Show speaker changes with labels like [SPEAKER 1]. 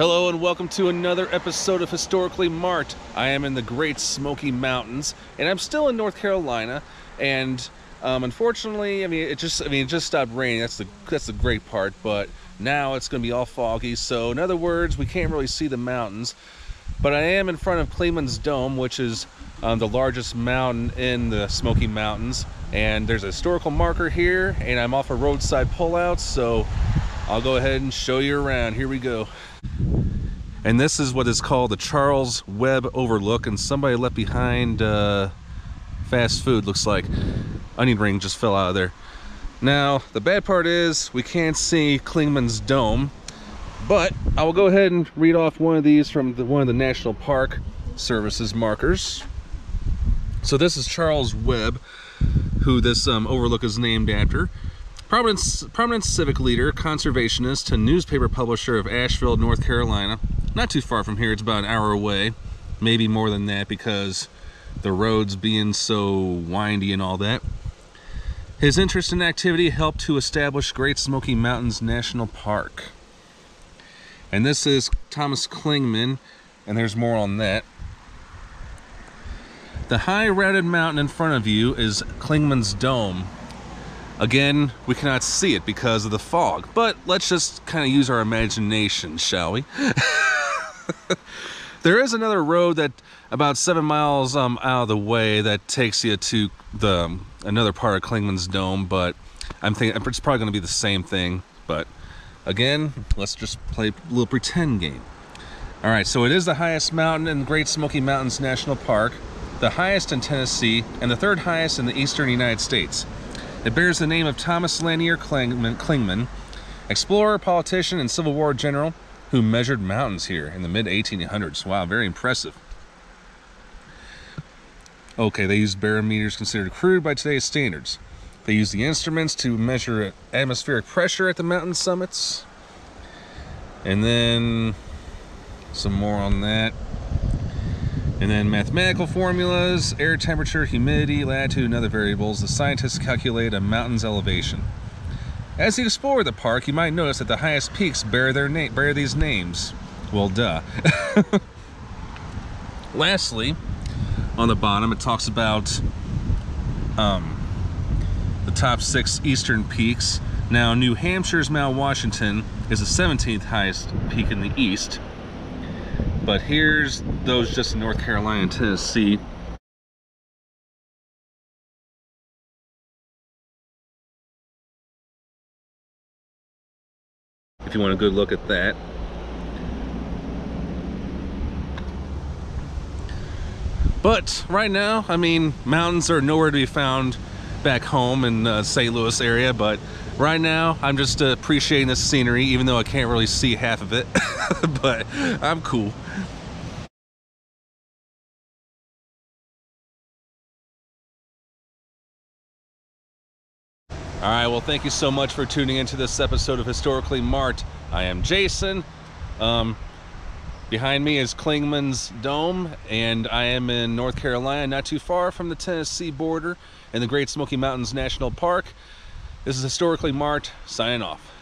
[SPEAKER 1] Hello and welcome to another episode of Historically Marked. I am in the Great Smoky Mountains, and I'm still in North Carolina. And um, unfortunately, I mean, it just, I mean, it just stopped raining. That's the that's the great part. But now it's going to be all foggy. So in other words, we can't really see the mountains. But I am in front of Clingman's Dome, which is um, the largest mountain in the Smoky Mountains. And there's a historical marker here, and I'm off a roadside pullout. So I'll go ahead and show you around. Here we go. And this is what is called the Charles Webb Overlook, and somebody left behind uh, fast food, looks like. Onion ring just fell out of there. Now, the bad part is we can't see Clingman's Dome, but I will go ahead and read off one of these from the, one of the National Park Services markers. So this is Charles Webb, who this um, overlook is named after. Prominent, prominent civic leader, conservationist, and newspaper publisher of Asheville, North Carolina. Not too far from here, it's about an hour away. Maybe more than that because the roads being so windy and all that. His interest and activity helped to establish Great Smoky Mountains National Park. And this is Thomas Clingman, and there's more on that. The high rounded mountain in front of you is Clingman's Dome, Again, we cannot see it because of the fog, but let's just kind of use our imagination, shall we? there is another road that about seven miles um, out of the way that takes you to the um, another part of Clingman's Dome, but I'm thinking it's probably going to be the same thing. But again, let's just play a little pretend game. All right, so it is the highest mountain in Great Smoky Mountains National Park, the highest in Tennessee, and the third highest in the eastern United States. It bears the name of Thomas Lanier Clingman, explorer, politician, and Civil War general who measured mountains here in the mid 1800s. Wow, very impressive. Okay, they used barometers considered crude by today's standards. They used the instruments to measure atmospheric pressure at the mountain summits. And then some more on that. And then mathematical formulas, air temperature, humidity, latitude, and other variables. The scientists calculate a mountain's elevation. As you explore the park, you might notice that the highest peaks bear their name, bear these names. Well, duh. Lastly, on the bottom, it talks about um, the top six eastern peaks. Now, New Hampshire's Mount Washington is the 17th highest peak in the east. But here's those just in North Carolina and Tennessee. If you want a good look at that. But right now, I mean, mountains are nowhere to be found back home in uh, the St. Louis area, but right now I'm just appreciating the scenery, even though I can't really see half of it, but I'm cool. All right, well, thank you so much for tuning into this episode of Historically Marked. I am Jason. Um, behind me is Clingman's Dome, and I am in North Carolina, not too far from the Tennessee border in the Great Smoky Mountains National Park. This is Historically Marked, signing off.